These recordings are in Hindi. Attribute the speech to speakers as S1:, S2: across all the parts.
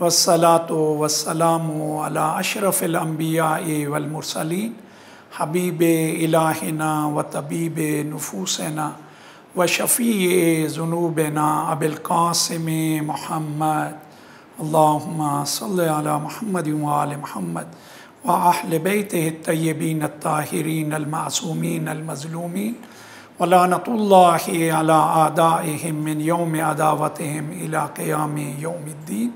S1: वसलात वसलाम अला अशरफ़िलम्बिया वलमरसलिन हबीब इलाहिना व तबीब नफूसना व शफ़ी ज़ुनूबना अबिलकासम महमद अल्लाहुम्मा सल्लि अला महमद वाल महमद व अहल बैत तय्यबीन ताहिरीन अलमासूमीन अलमज़लूमीन वलानतुल्लाहि अला आदाइहिम मिन यौम अदावतहिम इला क़याम यौमिद्दीन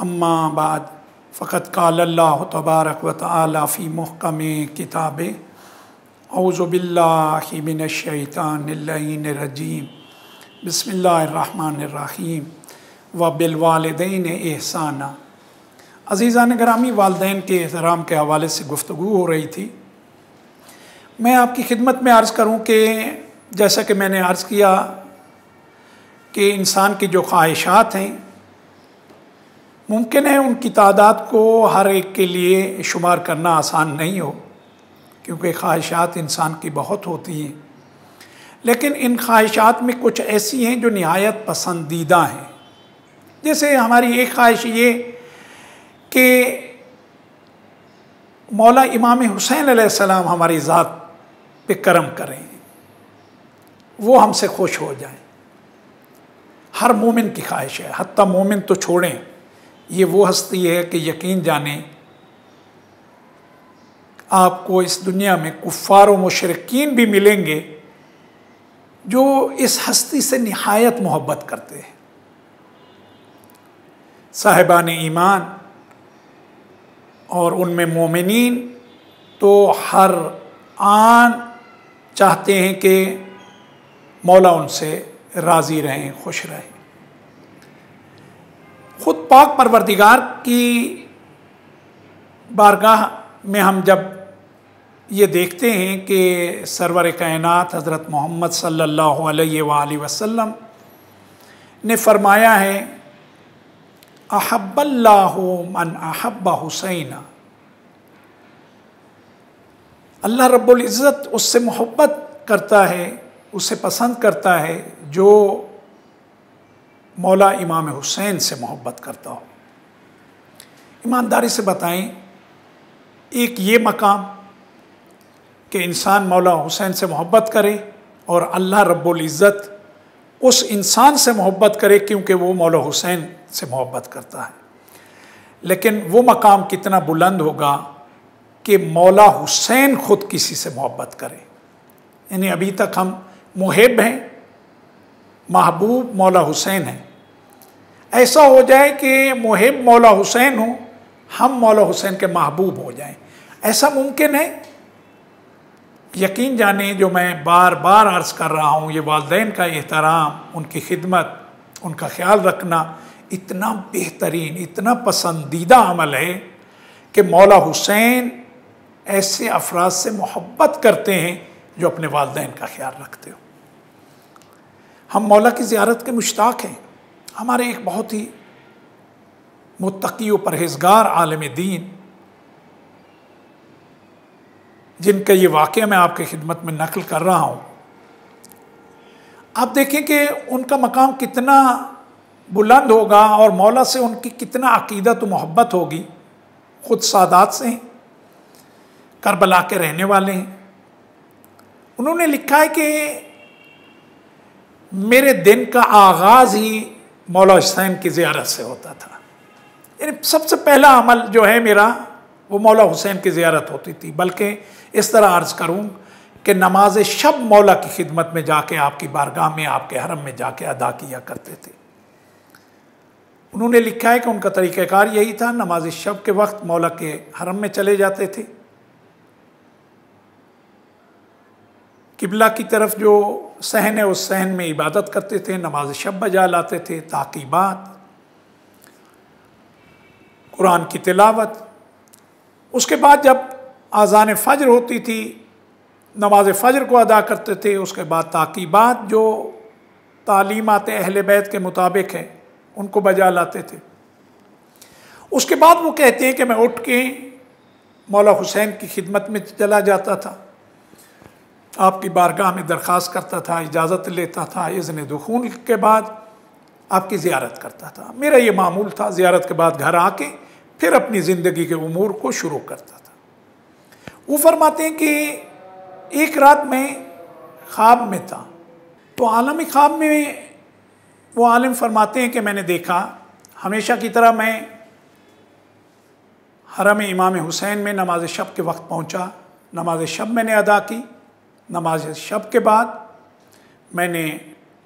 S1: अम्मा बाद फ़कत काल अल्लाह तबारक व तआला फ़ी मुहकम किताब अउज़बिल्लिमिनशैतानिर्रजीम बिस्मिल्लाहिर्रहमानिर्रहीम व बिलवालदैन एहसाना अज़ीज़ान ग्रामी वालदेन के एहतराम के हवाले से गुफ्तु हो रही थी मैं आपकी खिदमत में अर्ज़ करूँ कि जैसा कि मैंने अर्ज़ किया कि इंसान की जो ख्वाहिशात हैं मुमकिन है उनकी तादाद को हर एक के लिए शुमार करना आसान नहीं हो, क्योंकि ख्वाहिशात इंसान की बहुत होती हैं। लेकिन इन ख्वाहिशात में कुछ ऐसी हैं जो नहायत पसंदीदा हैं। जैसे हमारी एक ख्वाहिश ये कि मौला इमाम हुसैन सलाम हमारी ज़ात पे करम करें। वो हमसे खुश हो जाएँ। हर मोमिन की ख्वाहिश है। हती मोमिन तो छोड़ें। ये वो हस्ती है कि यकीन जाने आपको इस दुनिया में कुफ़ार मशरकिन भी मिलेंगे जो इस हस्ती से नहायत मोहब्बत करते हैं। साहिबान ईमान और उनमें मोमिन तो हर आन चाहते हैं कि मौला उनसे राज़ी रहें, खुश रहें। ख़ुद पाक परवरदिगार की बारगाह में हम जब ये देखते हैं कि सरवर कायनात हज़रत मोहम्मद अलैहि वसल्लम ने फरमाया है, अहब्बल्लाहु मन अहब्बा हुसैना। अल्लाह रब्बुल इज़्ज़त उससे मोहब्बत करता है, उसे पसंद करता है, जो मौला इमाम हुसैन से मोहब्बत करता हो। ईमानदारी से बताएँ, एक ये मकाम कि इंसान मौला हुसैन से मोहब्बत करे और अल्लाह रब्बुल इज़्ज़त उस इंसान से मोहब्बत करे क्योंकि वो मौला हुसैन से मोहब्बत करता है। लेकिन वो मकाम कितना बुलंद होगा कि मौला हुसैन खुद किसी से मोहब्बत करे। यानी अभी तक हम मुहिब हैं, महबूब मौला हुसैन हैं। ऐसा हो जाए कि मुहिब मौला हुसैन हो, हम मौला हुसैन के महबूब हो जाएँ। ऐसा मुमकिन है? यकीन जाने जो मैं बार बार अर्ज़ कर रहा हूँ, ये वालदेन का एहतराम, उनकी खिदमत, उनका ख्याल रखना, इतना बेहतरीन, इतना पसंदीदा अमल है कि मौला हुसैन ऐसे अफराद से मोहब्बत करते हैं जो अपने वालदेन का ख्याल रखते हो। हम मौला की ज़्यारत के मुश्ताक हैं। हमारे एक बहुत ही मुतकी परहेजगार आलम दीन, जिनका ये वाक़ मैं आपकी खिदमत में नकल कर रहा हूँ। आप देखें कि उनका मकाम कितना बुलंद होगा और मौला से उनकी कितना अकीदत मोहब्बत होगी। ख़ुद सादात से करबला के रहने वाले हैं। उन्होंने लिखा है कि मेरे दिन का आगाज़ ही मौला हुसैन की ज़ियारत से होता था। यानी सबसे पहला अमल जो है मेरा, वो मौला हुसैन की ज़ियारत होती थी। बल्कि इस तरह अर्ज़ करूँ कि नमाज़ शब मौला की खिदमत में जाके, आपकी बारगाह में, आपके हरम में जाके अदा किया करते थे। उन्होंने लिखा है कि उनका तरीक़ाकार यही था, नमाज़ शब के वक्त मौला के हरम में चले जाते थे। किबला की तरफ़ जो सहन है, उस सहन में इबादत करते थे, नमाज़ शब बजा लाते थे ताकीबात कुरान की तिलावत। उसके बाद जब आज़ान फ़जर होती थी, नमाज़ फ़जर को अदा करते थे, उसके बाद ताकीबात जो तालीमत अहल बैत के मुताबिक है, उनको बजा लाते थे। उसके बाद वो कहते हैं कि मैं उठ के मौला हुसैन की खिदमत में चला जाता था। आपकी बारगाह में दरख्वास्त करता था, इजाज़त लेता था, इज़न दखून के बाद आपकी ज़ियारत करता था। मेरा ये मामूल था, ज़ियारत के बाद घर आके फिर अपनी ज़िंदगी के उमूर को शुरू करता था। वो फरमाते हैं कि एक रात मैं ख्वाब में था तो आलम ख्वाब में वो आलम फरमाते हैं कि मैंने देखा, हमेशा की तरह मैं हरम इमाम हुसैन में नमाज़ शब के वक्त पहुँचा, नमाज़ शब मैंने अदा की नमाज़ शब के बाद, मैंने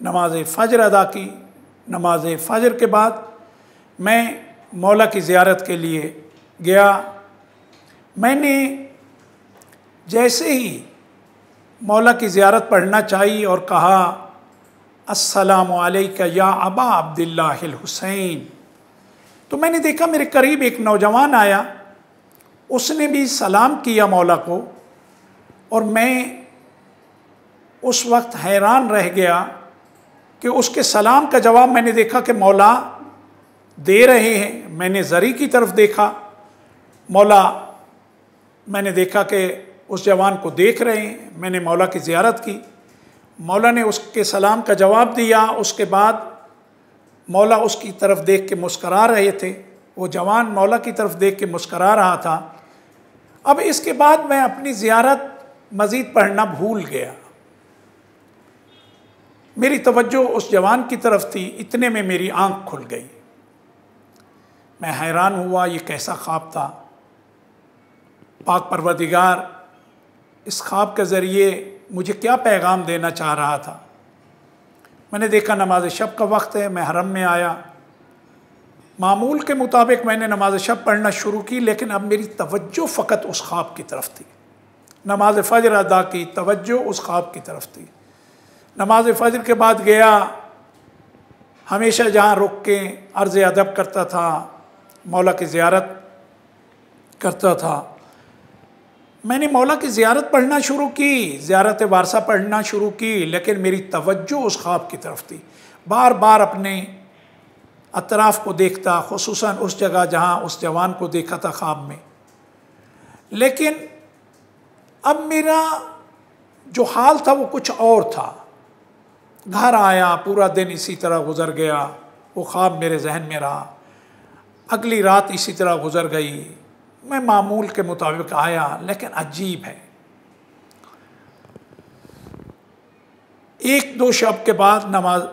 S1: नमाज़ फ़जर अदा की। नमाज़ फ़जर के बाद मैं मौला की ज़ियारत के लिए गया। मैंने जैसे ही मौला की ज़ियारत पढ़ना चाहिए और कहा अस्सलामुअलैका या अबा अब्दुल्ला हुसैन। तो मैंने देखा, मेरे करीब एक नौजवान आया। उसने भी सलाम किया मौला को और मैं उस वक्त हैरान रह गया कि उसके सलाम का जवाब मैंने देखा कि मौला दे रहे हैं। मैंने जरी की तरफ़ देखा। मौला, मैंने देखा कि उस जवान को देख रहे हैं। मैंने मौला की ज़ियारत की। मौला ने उसके सलाम का जवाब दिया। उसके बाद मौला उसकी तरफ़ देख के मुस्करा रहे थे। वो जवान मौला की तरफ़ देख के मुस्करा रहा था। अब इसके बाद मैं अपनी ज़ियारत मज़ीद पढ़ना भूल गया। मेरी तवज्जो उस जवान की तरफ़ थी, इतने में मेरी आँख खुल गई। मैं हैरान हुआ, ये कैसा ख्वाब था। पाक परवदिगार इस ख्वाब के ज़रिए मुझे क्या पैगाम देना चाह रहा था? मैंने देखा, नमाज़ शब का वक्त है, मैं हरम में आया। मामूल के मुताबिक मैंने नमाज़ शब पढ़ना शुरू की, लेकिन अब मेरी तवज्जो फ़कत उस ख्वाब की तरफ़ थी। नमाज़ फ़जर अदा की, तवज्जो उस ख्वाब की तरफ़ थी। नमाज़ फ़जर के बाद गया, हमेशा जहाँ रुक के अर्ज़ अदब करता था, मौला की ज़ियारत करता था। मैंने मौला की ज़ियारत पढ़ना शुरू की, ज़ियारत वारसा पढ़ना शुरू की, लेकिन मेरी तवज्जो उस ख्वाब की तरफ़ थी। बार बार अपने अतराफ़ को देखता खसूस उस जगह जहाँ उस जवान को देखा था ख्वाब में। लेकिन अब मेरा जो हाल था वो कुछ और था। घर आया, पूरा दिन इसी तरह गुज़र गया, वो ख्वाब मेरे जहन में रहा। अगली रात इसी तरह गुज़र गई। मैं मामूल के मुताबिक आया, लेकिन अजीब है। एक दो शब के बाद नमाज़,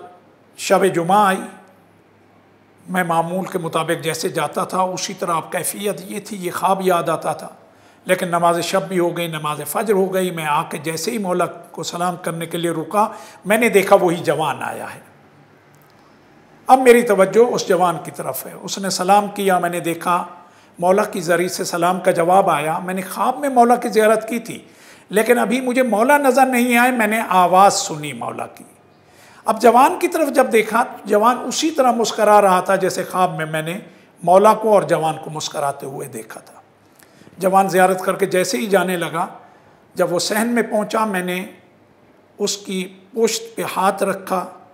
S1: शब जुमा आई। मैं मामूल के मुताबिक जैसे जाता था, उसी तरह अब कैफियत, ये थी, ये ख्वाब याद आता था। लेकिन नमाज़ शब भी हो गई, नमाज़ फ़जर हो गई, मैं आके जैसे ही मौला को सलाम करने के लिए रुका, मैंने देखा वही जवान आया है। अब मेरी तवज्जो उस जवान की तरफ़ है। उसने सलाम किया, मैंने देखा मौला की ज़रिए से सलाम का जवाब आया। मैंने ख्वाब में मौला की ज़्यारत की थी, लेकिन अभी मुझे मौला नज़र नहीं आए, मैंने आवाज़ सुनी मौला की। अब जवान की तरफ़ जब देखा, जवान उसी तरह मुस्करा रहा था जैसे ख्वाब में मैंने मौला को और जवान को मुस्कराते हुए देखा था। जवान ज़्यारत करके जैसे ही जाने लगा, जब वो सहन में पहुँचा, मैंने उसकी पुश्त पे हाथ रखा,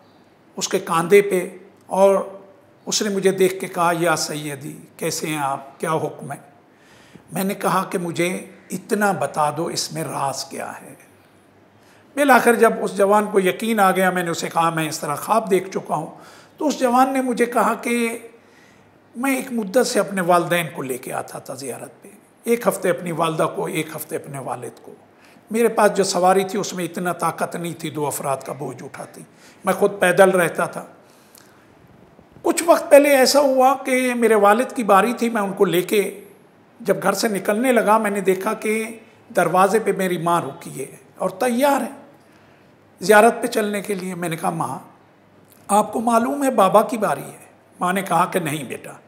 S1: उसके कांधे पे, और उसने मुझे देख के कहा, या सैदी कैसे हैं आप? क्या हुक्म है? मैंने कहा कि, मुझे इतना बता दो, इसमें राज क्या है? बिल आखिर जब उस जवान को यकीन आ गया, मैंने उसे कहा, मैं इस तरह ख्वाब देख चुका हूँ। तो उस जवान ने मुझे कहा कि, मैं एक मुद्दत से अपने वालदेन को लेके आता था ज़ियारत पे। एक हफ़्ते अपनी वालदा को, एक हफ़्ते अपने वालिद को। मेरे पास जो सवारी थी, उसमें इतना ताकत नहीं थी, दो अफराद का बोझ उठाती। मैं खुद पैदल रहता था। कुछ वक्त पहले ऐसा हुआ कि मेरे वालिद की बारी थी, मैं उनको लेके जब घर से निकलने लगा, मैंने देखा कि दरवाजे पे मेरी माँ रुकी है और तैयार है। ज़्यारत पे चलने के लिए मैंने कहा, माँ, आपको मालूम है बाबा की बारी है? माँ ने कहा कि, नहीं बेटा,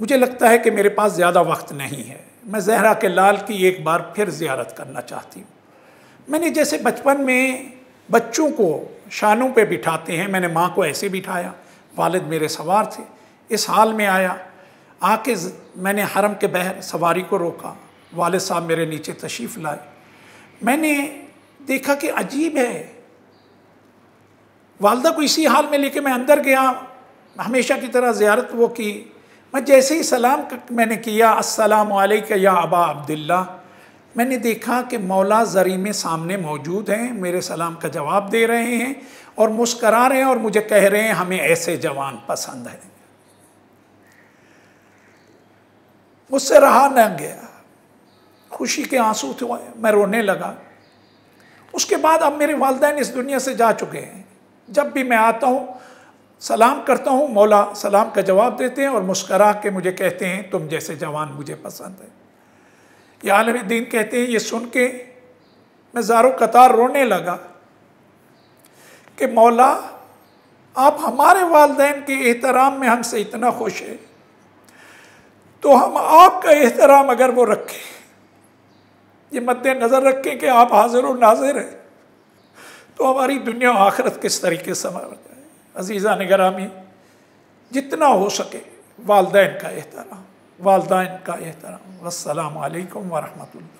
S1: मुझे लगता है कि मेरे पास ज़्यादा वक्त नहीं है। मैं जहरा के लाल की एक बार फिर ज़्यारत करना चाहती हूँ। मैंने जैसे बचपन में बच्चों को शानों पे बिठाते हैं, मैंने माँ को ऐसे बिठाया, वालिद मेरे सवार थे, इस हाल में आया, आके मैंने हरम के बहर सवारी को रोका वाले साहब मेरे नीचे तशरीफ़ लाए। मैंने देखा कि अजीब है। वालदा को इसी हाल में लेके मैं अंदर गया, हमेशा की तरह ज़ियारत वो की मैं जैसे ही सलाम मैंने किया, अस्सलाम वालेकुम या अबा अब्दुल्ला। मैंने देखा कि मौला जरी में सामने मौजूद हैं, मेरे सलाम का जवाब दे रहे हैं और मुस्करा रहे हैं और मुझे कह रहे हैं, हमें ऐसे जवान पसंद हैं। मुझसे रहा न गया। खुशी के आँसू थे, मैं रोने लगा। उसके बाद अब मेरे वालदेन इस दुनिया से जा चुके हैं। जब भी मैं आता हूँ सलाम करता हूँ, मौला सलाम का जवाब देते हैं और मुस्करा के मुझे कहते हैं, तुम जैसे जवान मुझे पसंद है। ये आलम दीन कहते हैं, ये सुन के मैं ज़ारो कतार रोने लगा कि, मौला, आप हमारे वालदेन के एहतराम में हमसे इतना खुश है तो हम आपका एहतराम अगर वो रखें, ये मद्द नज़र रखें कि आप हाजिर और नाजिर हैं तो हमारी दुनिया आखरत किस तरीके से जाए? अजीज़ा निगरामी जितना हो सके वालदेन का एहतराम वालदेन का एहतराम वालकम वरहमतुल्लाह